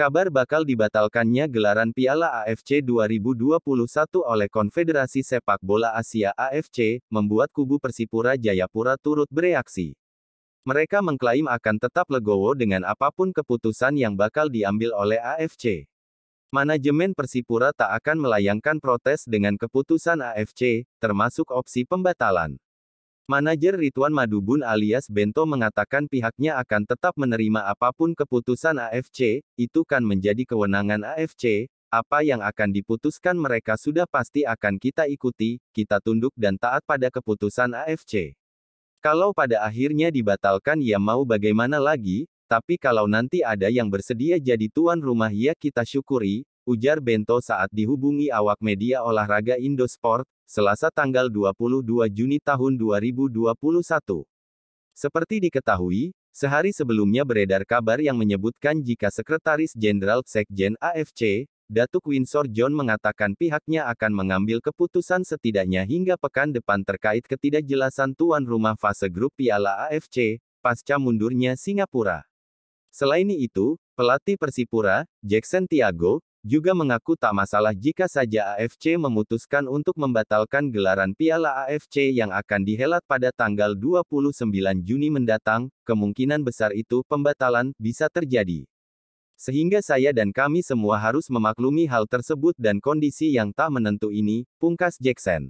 Kabar bakal dibatalkannya gelaran Piala AFC 2021 oleh Konfederasi Sepak Bola Asia AFC, membuat kubu Persipura Jayapura turut bereaksi. Mereka mengklaim akan tetap legowo dengan apa pun keputusan yang bakal diambil oleh AFC. Manajemen Persipura tak akan melayangkan protes dengan keputusan AFC, termasuk opsi pembatalan. Manajer Ridwan Madubun alias Bento mengatakan pihaknya akan tetap menerima apa pun keputusan AFC, itu kan menjadi kewenangan AFC, apa yang akan diputuskan mereka sudah pasti akan kita ikuti, kita tunduk dan taat pada keputusan AFC. Kalau pada akhirnya dibatalkan ya mau bagaimana lagi, tapi kalau nanti ada yang bersedia jadi tuan rumah ya kita syukuri, ujar Bento saat dihubungi awak media olahraga Indosport, Selasa tanggal 22 Juni tahun 2021. Seperti diketahui, sehari sebelumnya beredar kabar yang menyebutkan jika Sekretaris Jenderal Sekjen AFC, Datuk Winsor John mengatakan pihaknya akan mengambil keputusan setidaknya hingga pekan depan terkait ketidakjelasan tuan rumah fase grup Piala AFC, pasca mundurnya Singapura. Selain itu, pelatih Persipura, Jackson Tiago, juga mengaku tak masalah jika saja AFC memutuskan untuk membatalkan gelaran Piala AFC yang akan dihelat pada tanggal 29 Juni mendatang, kemungkinan besar itu pembatalan bisa terjadi. Sehingga saya dan kami semua harus memaklumi hal tersebut dan kondisi yang tak menentu ini, pungkas Jackson.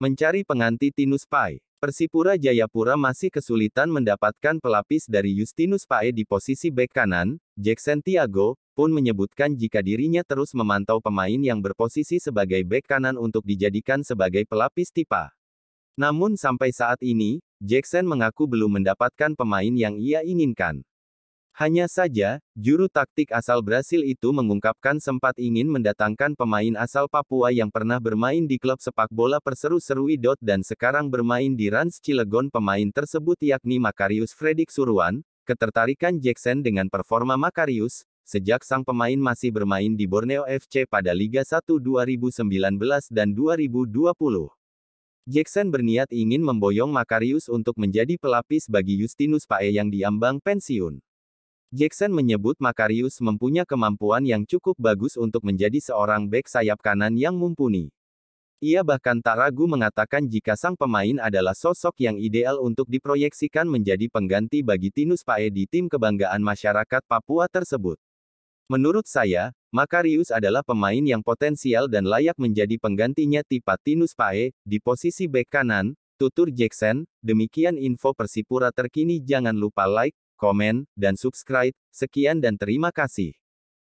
Mencari pengganti Tinus Pai. Persipura Jayapura masih kesulitan mendapatkan pelapis dari Justinus Pae di posisi bek kanan, Jackson Tiago, pun menyebutkan jika dirinya terus memantau pemain yang berposisi sebagai bek kanan untuk dijadikan sebagai pelapis tipa. Namun sampai saat ini, Jackson mengaku belum mendapatkan pemain yang ia inginkan. Hanya saja, juru taktik asal Brasil itu mengungkapkan sempat ingin mendatangkan pemain asal Papua yang pernah bermain di klub sepak bola Perseru-Seru Idot dan sekarang bermain di Rans Cilegon pemain tersebut yakni Makarius Fredik Suruan, ketertarikan Jackson dengan performa Makarius, sejak sang pemain masih bermain di Borneo FC pada Liga 1 2019 dan 2020. Jackson berniat ingin memboyong Makarius untuk menjadi pelapis bagi Justinus Pae yang diambang pensiun. Jackson menyebut Makarius mempunyai kemampuan yang cukup bagus untuk menjadi seorang bek sayap kanan yang mumpuni. Ia bahkan tak ragu mengatakan jika sang pemain adalah sosok yang ideal untuk diproyeksikan menjadi pengganti bagi Tinus Pae di tim kebanggaan masyarakat Papua tersebut. Menurut saya, Makarius adalah pemain yang potensial dan layak menjadi penggantinya Tipa Tinus Pae, di posisi bek kanan, tutur Jackson, demikian info Persipura terkini jangan lupa like, komen, dan subscribe. Sekian dan terima kasih.